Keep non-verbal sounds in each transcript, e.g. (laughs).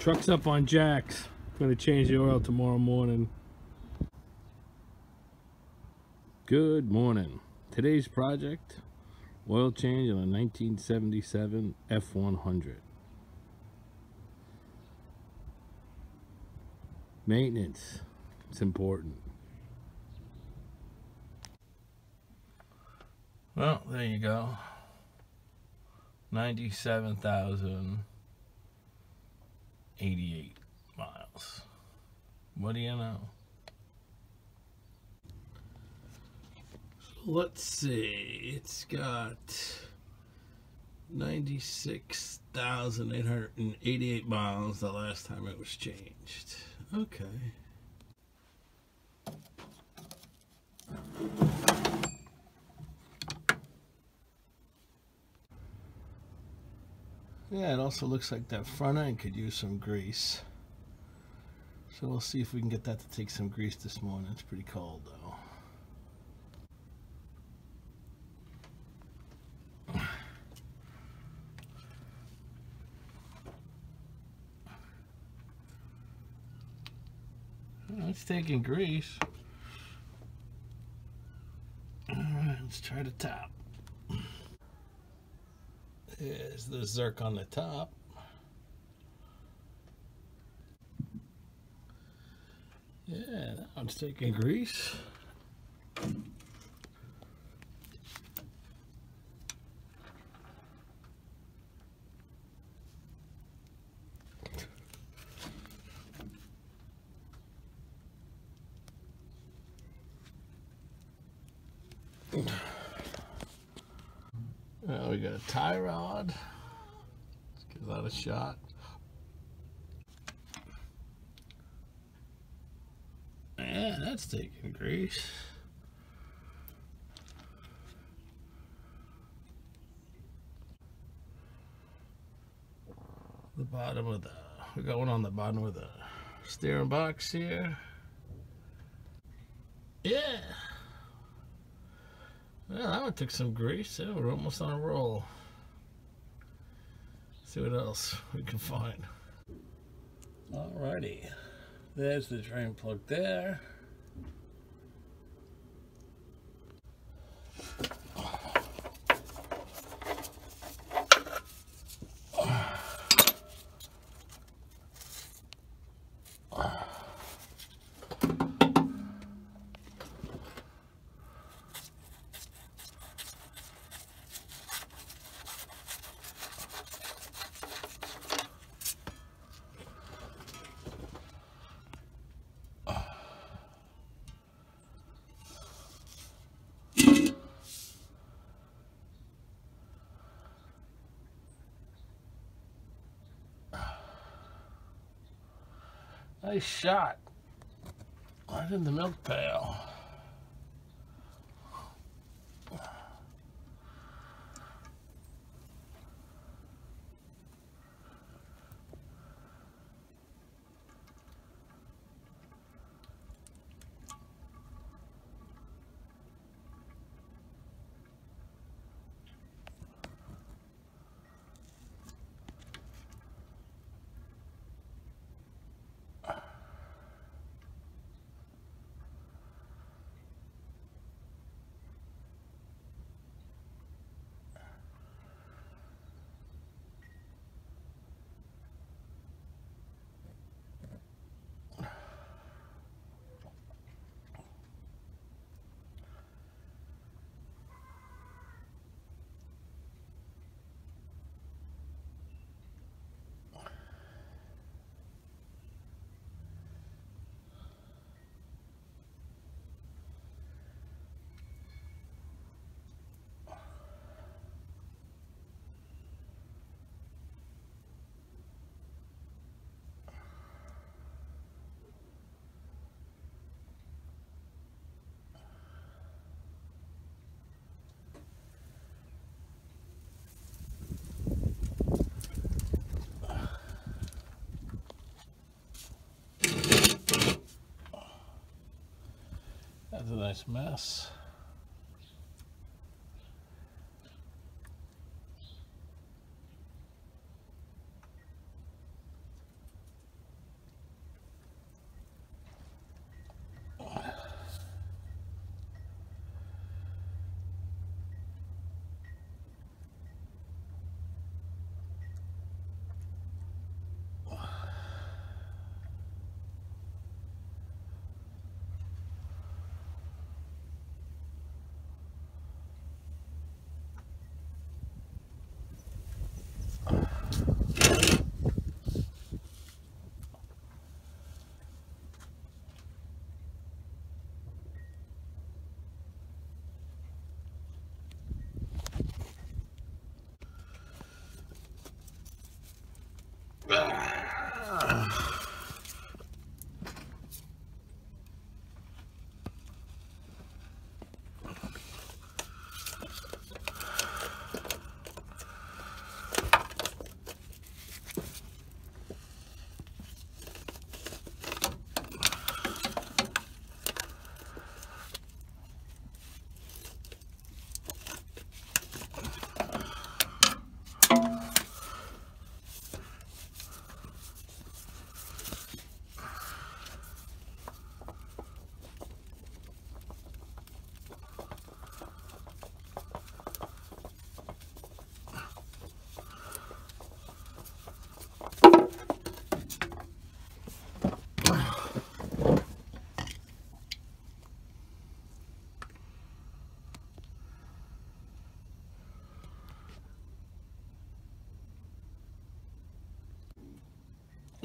Truck's up on jacks. Gonna change the oil tomorrow morning. Good morning. Today's project, oil change on a 1977 F100. Maintenance, it's important. Well, there you go. 97,088 miles. What do you know? Let's see. It's got 96,888 miles the last time it was changed. Okay. Yeah, it also looks like that front end could use some grease. So we'll see if we can get that to take some grease this morning. It's pretty cold though. (sighs) It's taking grease. Alright, let's try the top. There's the Zerk on the top. Yeah, one's taking grease. Well, got a tie rod. Let's give that a shot. Yeah, that's taking grease. The bottom of the, we got one on the bottom of the steering box here. Yeah. Well, that one took some grease. Yeah, we're almost on a roll. see what else we can find. Alrighty. There's the drain plug there. Nice shot. Right in the milk pail. A nice mess.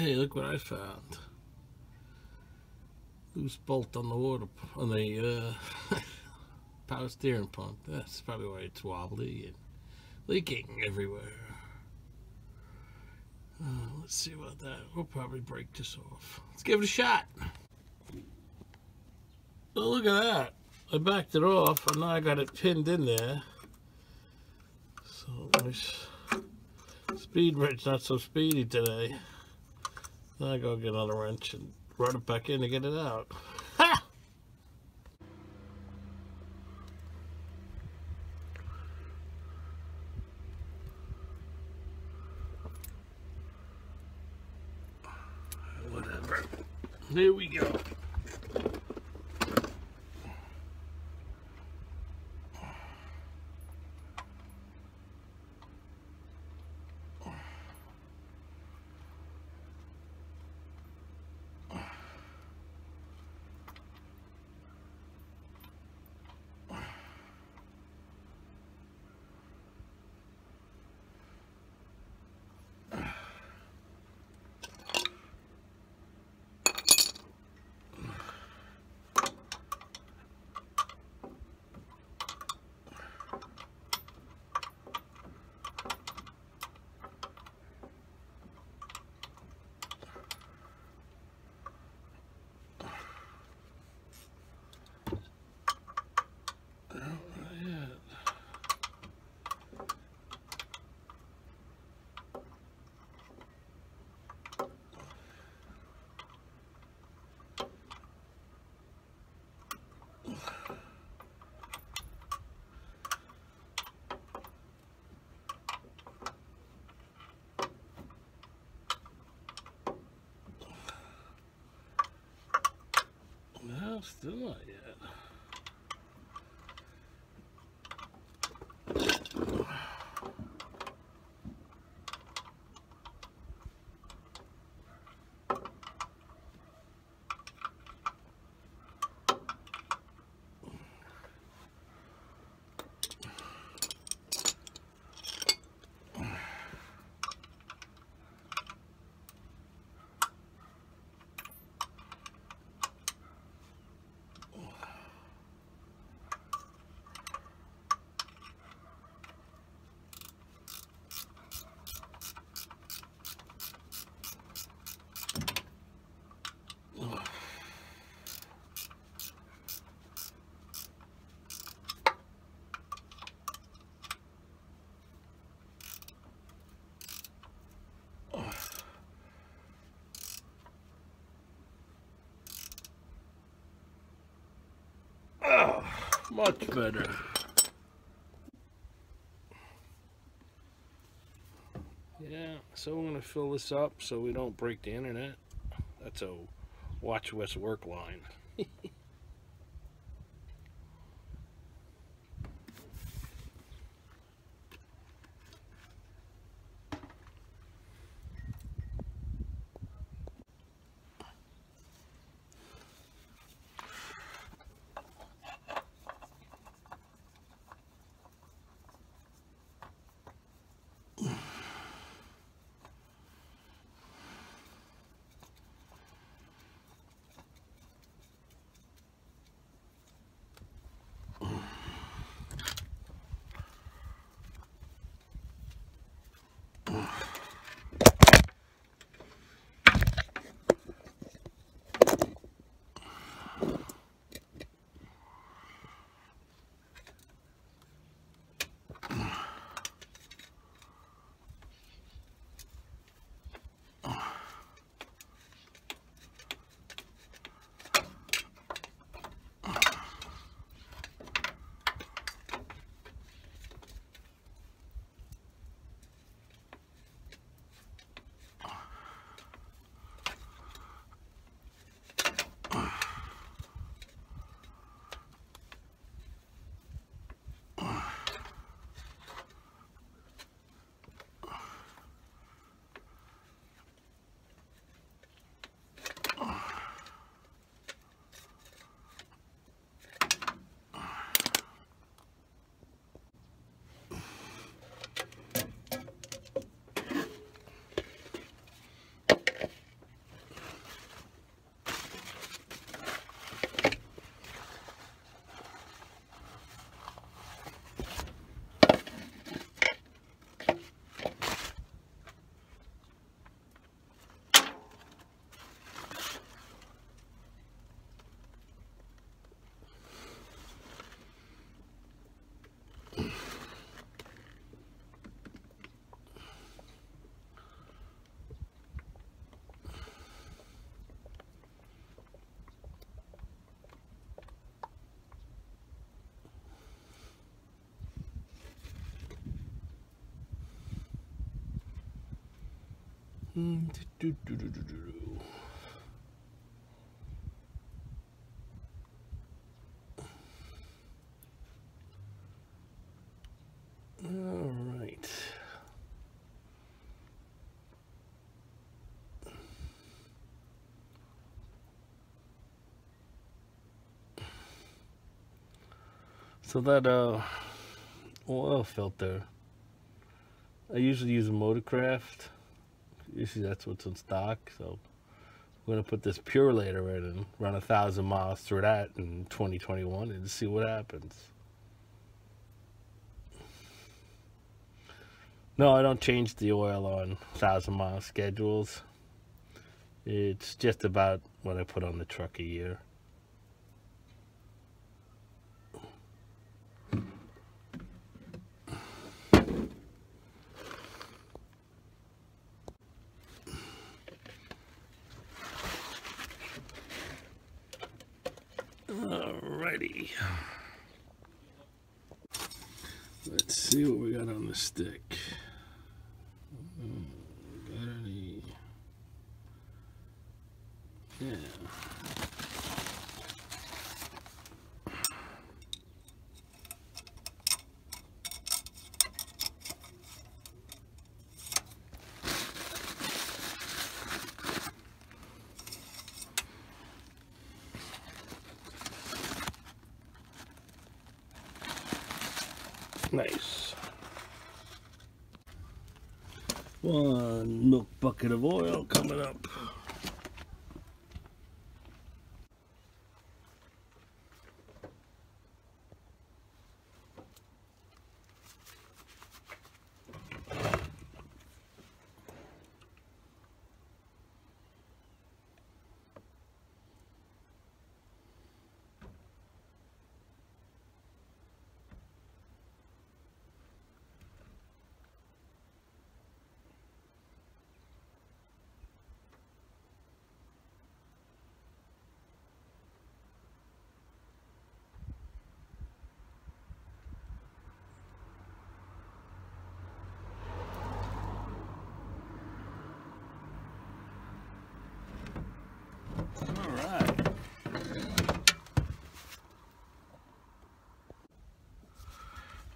Hey, look what I found. Loose bolt on the water, on the uh, (laughs) power steering pump. That's probably why it's wobbly and leaking everywhere. Uh, let's see about that. We'll probably break this off. Let's give it a shot. Oh, look at that. I backed it off, and now I got it pinned in there. So, nice. Speed wrench not so speedy today. I go get another wrench and run it back in to get it out. Ha! Whatever. There we go. Still not yet. Much better. Yeah, so I'm going to fill this up so we don't break the internet. That's a Watch Wes Work line. (laughs) All right. So that uh, oil filter, I usually use a Motorcraft. Usually that's what's in stock. So we're gonna put this Purolator in and run a thousand miles through that in 2021 and see what happens. No, I don't change the oil on thousand mile schedules. It's just about what I put on the truck a year. Alrighty. Let's see what we got on the stick. Nice. One milk bucket of oil coming up.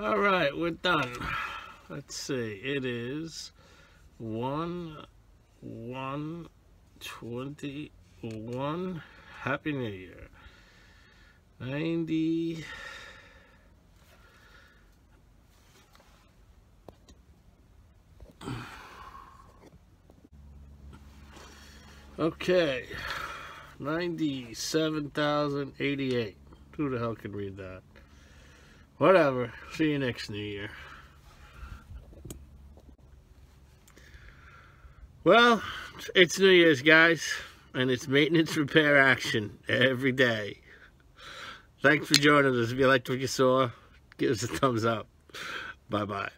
All right, we're done. Let's see. It is one one twenty one. Happy New Year. Ninety. Okay. 97,088. Who the hell can read that? Whatever. See you next New Year. Well, it's New Year's, guys, and it's maintenance repair action every day. Thanks for joining us. If you liked what you saw, give us a thumbs up. Bye-bye.